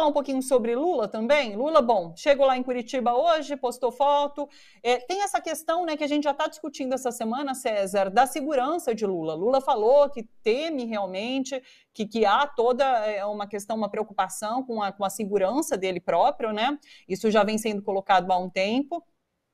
falar um pouquinho sobre Lula também? Lula, bom, chegou lá em Curitiba hoje, postou foto. É, tem essa questão né, que a gente já está discutindo essa semana, César, da segurança de Lula. Lula falou que teme realmente que, que há toda é, uma questão, uma preocupação com a, com a segurança dele próprio, né? Isso já vem sendo colocado há um tempo.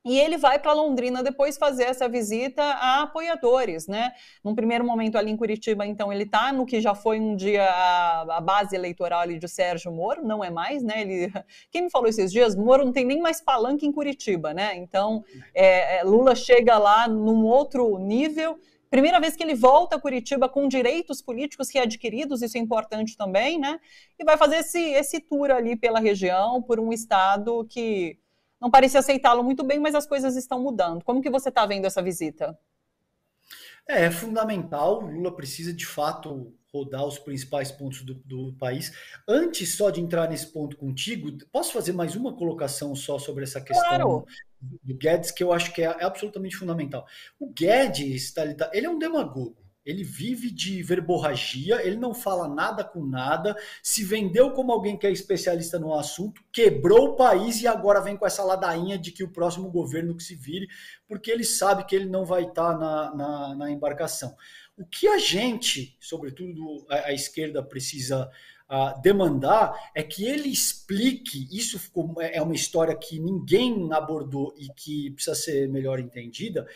E ele vai para Londrina depois fazer essa visita a apoiadores, né? Num primeiro momento ali em Curitiba, então ele está no que já foi um dia a, a, base eleitoral ali de Sérgio Moro, não é mais, né? Ele, quem me falou esses dias, Moro não tem nem mais palanque em Curitiba, né? Então é, é Lula chega lá num outro nível. Primeira vez que ele volta a Curitiba com direitos políticos readquiridos, isso é importante também, né? E vai fazer esse, esse tour ali pela região, por um estado que não parecia aceitá-lo muito bem, mas as coisas estão mudando. Como que você está vendo essa visita? É, é fundamental. Lula precisa de fato rodar os principais pontos do, do, país. Antes só de entrar nesse ponto contigo, posso fazer mais uma colocação só sobre essa questão claro. do Guedes que eu acho que é, é absolutamente fundamental. O Guedes, tá, ele é um demagogo. Ele vive de verborragia, ele não fala nada com nada, se vendeu como alguém que é especialista no assunto, quebrou o país e agora vem com essa ladainha de que o próximo governo que se vire, porque ele sabe que ele não vai estar na, na, na embarcação. O que a gente, sobretudo a, a esquerda, precisa uh, demandar é que ele explique. Isso ficou, é uma história que ninguém abordou e que precisa ser melhor entendida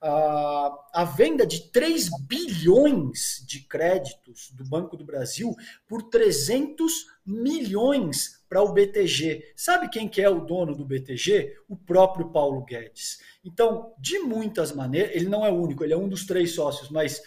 a, a venda de 3 bilhões de créditos do Banco do Brasil por 300 milhões para o BTG. Sabe quem que é o dono do BTG? O próprio Paulo Guedes. Então, de muitas maneiras, ele não é único, ele é um dos três sócios, mas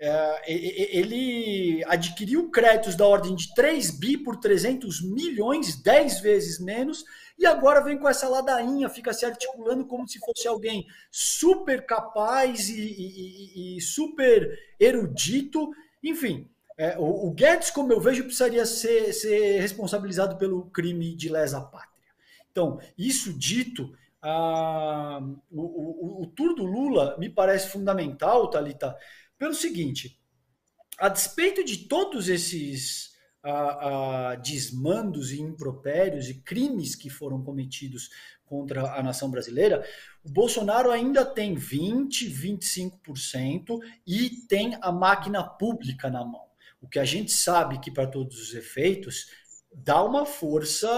é, ele adquiriu créditos da ordem de 3 bi por 300 milhões, 10 vezes menos, e agora vem com essa ladainha, fica se articulando como se fosse alguém super capaz e, e, e super erudito. Enfim, é, o, o, Guedes, como eu vejo, precisaria ser, ser responsabilizado pelo crime de lesa pátria. Então, isso dito, ah, o, o, o tour do Lula me parece fundamental, Thalita, pelo seguinte: a despeito de todos esses a, a desmandos e impropérios e crimes que foram cometidos contra a nação brasileira, o Bolsonaro ainda tem 20, 25% e tem a máquina pública na mão. O que a gente sabe que, para todos os efeitos, dá uma força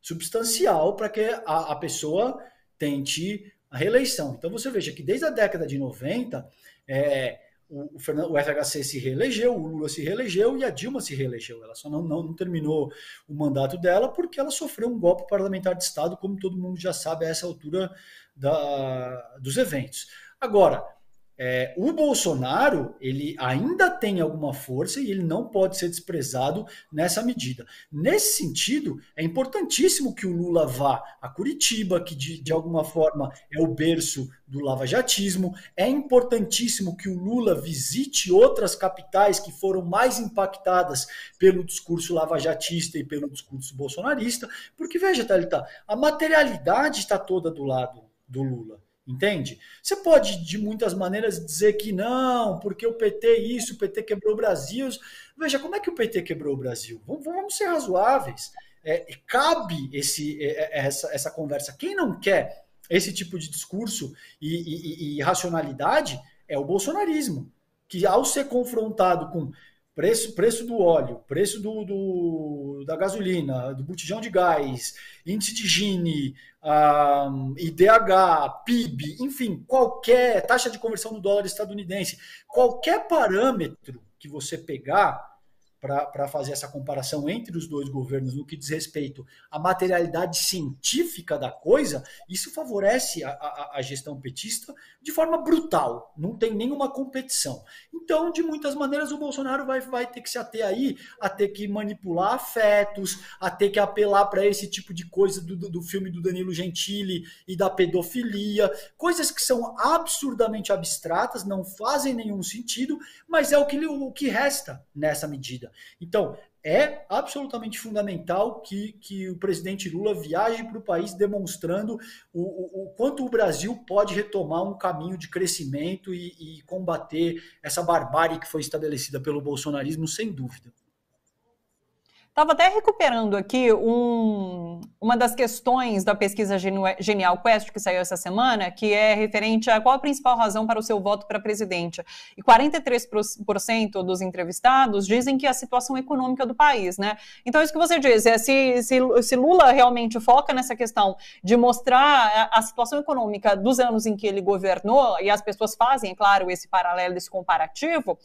substancial para que a, a pessoa tente a reeleição. Então você veja que desde a década de 90, é, o, o FHC se reelegeu, o Lula se reelegeu e a Dilma se reelegeu. Ela só não, não, não, terminou o mandato dela porque ela sofreu um golpe parlamentar de Estado, como todo mundo já sabe a essa altura da, dos eventos. Agora, é, o Bolsonaro ele ainda tem alguma força e ele não pode ser desprezado nessa medida. Nesse sentido, é importantíssimo que o Lula vá a Curitiba, que de, de alguma forma é o berço do lavajatismo. É importantíssimo que o Lula visite outras capitais que foram mais impactadas pelo discurso lavajatista e pelo discurso bolsonarista, porque veja, Thalita, a materialidade está toda do lado do Lula. Entende? Você pode, de muitas maneiras, dizer que não, porque o PT isso, o PT quebrou o Brasil. Veja, como é que o PT quebrou o Brasil? Vamos, vamos ser razoáveis. É, cabe esse, é, é, essa, essa conversa. Quem não quer esse tipo de discurso e, e, e racionalidade é o bolsonarismo, que ao ser confrontado com preço, preço do óleo, preço do, do, da gasolina, do botijão de gás, índice de Gini, um, IDH, PIB, enfim, qualquer taxa de conversão do dólar estadunidense, qualquer parâmetro que você pegar, para fazer essa comparação entre os dois governos no que diz respeito à materialidade científica da coisa, isso favorece a, a, a, gestão petista de forma brutal, não tem nenhuma competição. Então, de muitas maneiras, o Bolsonaro vai, vai ter que se ater aí, a ter que manipular afetos, a ter que apelar para esse tipo de coisa do, do filme do Danilo Gentili e da pedofilia, coisas que são absurdamente abstratas, não fazem nenhum sentido, mas é o que, o que resta nessa medida. Então, é absolutamente fundamental que, que o presidente Lula viaje para o país demonstrando o, o, o, quanto o Brasil pode retomar um caminho de crescimento e, e combater essa barbárie que foi estabelecida pelo bolsonarismo, sem dúvida. Estava até recuperando aqui um, uma das questões da pesquisa Genial Quest que saiu essa semana, que é referente a qual a principal razão para o seu voto para presidente. E 43% dos entrevistados dizem que a situação econômica do país, né? Então, isso que você diz, é se, se, se Lula realmente foca nessa questão de mostrar a, a situação econômica dos anos em que ele governou, e as pessoas fazem, é claro, esse paralelo, esse comparativo,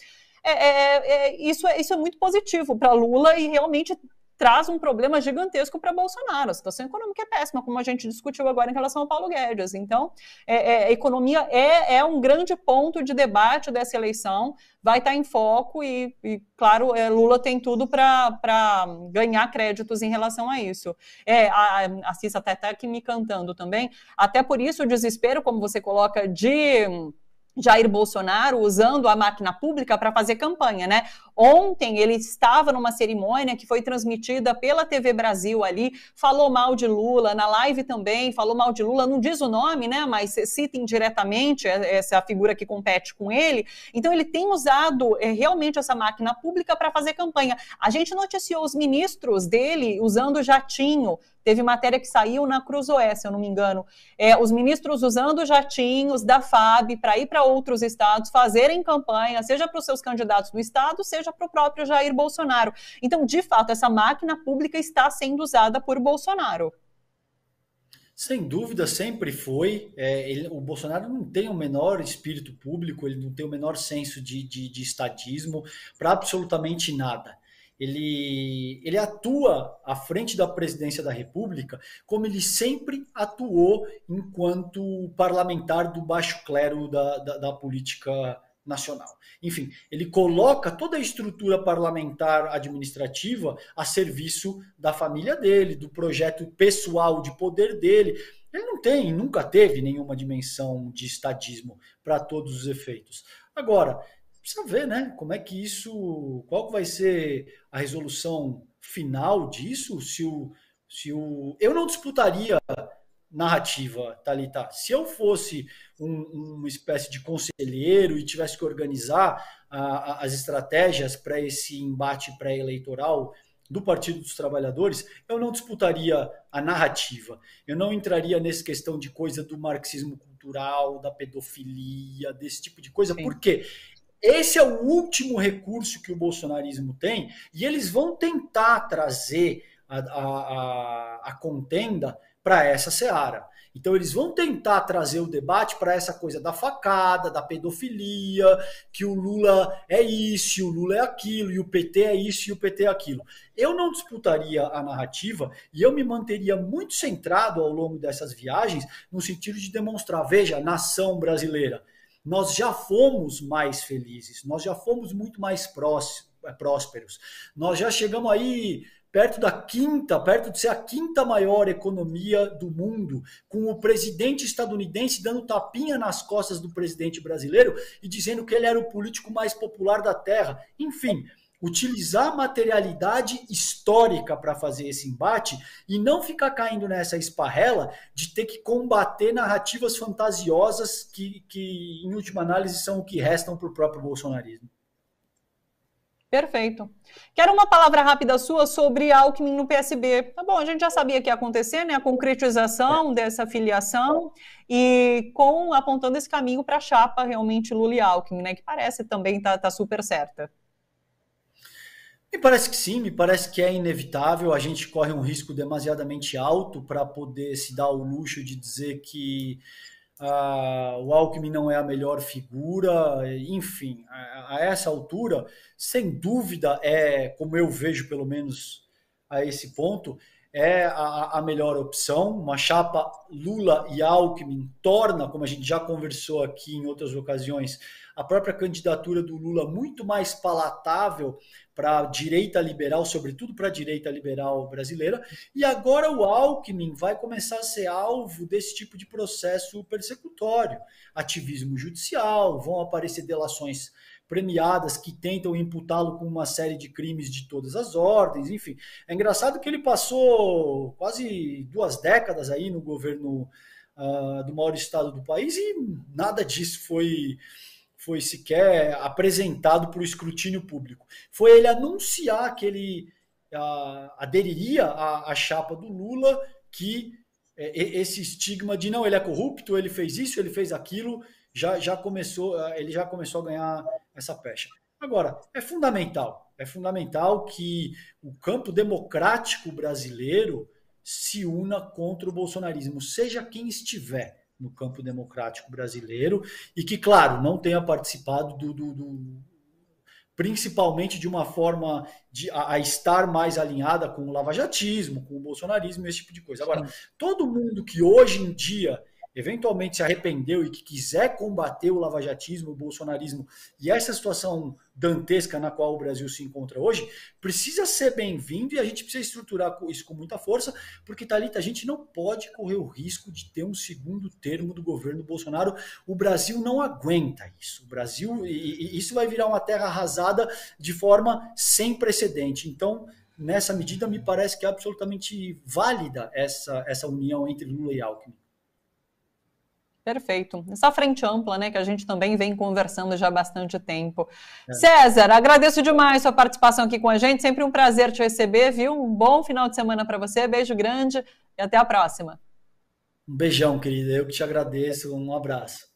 é, é, é, isso, é, isso é muito positivo para Lula e realmente traz um problema gigantesco para Bolsonaro. A situação econômica é péssima, como a gente discutiu agora em relação ao Paulo Guedes. Então, é, é, a economia é, é, um grande ponto de debate dessa eleição, vai estar tá em foco e, e claro, é, Lula tem tudo para ganhar créditos em relação a isso. É, a, a Cissa até está aqui me cantando também, até por isso o desespero, como você coloca, de Jair Bolsonaro usando a máquina pública para fazer campanha, né? Ontem ele estava numa cerimônia que foi transmitida pela TV Brasil ali, falou mal de Lula, na live também, falou mal de Lula, não diz o nome, né? Mas cita indiretamente essa figura que compete com ele. Então ele tem usado é, realmente essa máquina pública para fazer campanha. A gente noticiou os ministros dele usando jatinho Teve matéria que saiu na Cruzoé, se eu não me engano. É, os ministros usando jatinhos da FAB para ir para outros estados, fazerem campanha, seja para os seus candidatos do estado, seja para o próprio Jair Bolsonaro. Então, de fato, essa máquina pública está sendo usada por Bolsonaro. Sem dúvida, sempre foi. É, ele, o Bolsonaro não tem o menor espírito público, ele não tem o menor senso de, de, de estadismo para absolutamente nada ele, ele atua à frente da presidência da República como ele sempre atuou enquanto parlamentar do baixo clero da, da, da política nacional. Enfim, ele coloca toda a estrutura parlamentar administrativa a serviço da família dele, do projeto pessoal de poder dele. Ele não tem, nunca teve nenhuma dimensão de estadismo para todos os efeitos. Agora, precisa ver, né? Como é que isso. Qual vai ser a resolução final disso? Se o. Se o eu não disputaria narrativa, Thalita. Se eu fosse um, uma espécie de conselheiro e tivesse que organizar a, a, as estratégias para esse embate pré-eleitoral do Partido dos Trabalhadores, eu não disputaria a narrativa. Eu não entraria nessa questão de coisa do marxismo cultural, da pedofilia, desse tipo de coisa. Sim. Por quê? Esse é o último recurso que o bolsonarismo tem, e eles vão tentar trazer a, a, a contenda para essa seara. Então, eles vão tentar trazer o debate para essa coisa da facada, da pedofilia, que o Lula é isso, o Lula é aquilo, e o PT é isso e o PT é aquilo. Eu não disputaria a narrativa e eu me manteria muito centrado ao longo dessas viagens no sentido de demonstrar: veja, nação brasileira nós já fomos mais felizes, nós já fomos muito mais eh, prósperos. Nós já chegamos aí perto da quinta, perto de ser a quinta maior economia do mundo, com o presidente estadunidense dando tapinha nas costas do presidente brasileiro e dizendo que ele era o político mais popular da Terra. Enfim, utilizar a materialidade histórica para fazer esse embate e não ficar caindo nessa esparrela de ter que combater narrativas fantasiosas que, que em última análise, são o que restam para o próprio bolsonarismo. Perfeito. Quero uma palavra rápida sua sobre Alckmin no PSB. Tá bom, a gente já sabia que ia acontecer, né? A concretização é. dessa filiação e com apontando esse caminho para a chapa realmente Lula e Alckmin, né? Que parece também tá, tá super certa. Me parece que sim, me parece que é inevitável. A gente corre um risco demasiadamente alto para poder se dar o luxo de dizer que uh, o Alckmin não é a melhor figura. Enfim, a, a, essa altura, sem dúvida, é, como eu vejo pelo menos a esse ponto, é a, a melhor opção. Uma chapa Lula e Alckmin torna, como a gente já conversou aqui em outras ocasiões, a própria candidatura do Lula muito mais palatável para a direita liberal, sobretudo para a direita liberal brasileira, e agora o Alckmin vai começar a ser alvo desse tipo de processo persecutório, ativismo judicial, vão aparecer delações premiadas que tentam imputá-lo com uma série de crimes de todas as ordens, enfim. É engraçado que ele passou quase duas décadas aí no governo uh, do maior estado do país e nada disso foi foi sequer apresentado para o escrutínio público. Foi ele anunciar que ele a, aderiria à, à chapa do Lula que é, esse estigma de não, ele é corrupto, ele fez isso, ele fez aquilo, já, já começou, ele já começou a ganhar essa pecha. Agora, é fundamental, é fundamental que o campo democrático brasileiro se una contra o bolsonarismo, seja quem estiver no campo democrático brasileiro, e que, claro, não tenha participado do, do, do principalmente de uma forma de, a, a, estar mais alinhada com o lavajatismo, com o bolsonarismo, esse tipo de coisa. Agora, todo mundo que hoje em dia eventualmente se arrependeu e que quiser combater o lavajatismo, o bolsonarismo e essa situação dantesca na qual o Brasil se encontra hoje, precisa ser bem-vindo e a gente precisa estruturar isso com muita força, porque, Thalita, a gente não pode correr o risco de ter um segundo termo do governo Bolsonaro. O Brasil não aguenta isso. O Brasil, e, e isso vai virar uma terra arrasada de forma sem precedente. Então, nessa medida, me parece que é absolutamente válida essa, essa união entre Lula e Alckmin. Perfeito. Essa frente ampla, né, que a gente também vem conversando já há bastante tempo. É. César, agradeço demais sua participação aqui com a gente. Sempre um prazer te receber, viu? Um bom final de semana para você. Beijo grande e até a próxima. Um beijão, querida. Eu que te agradeço. Um abraço.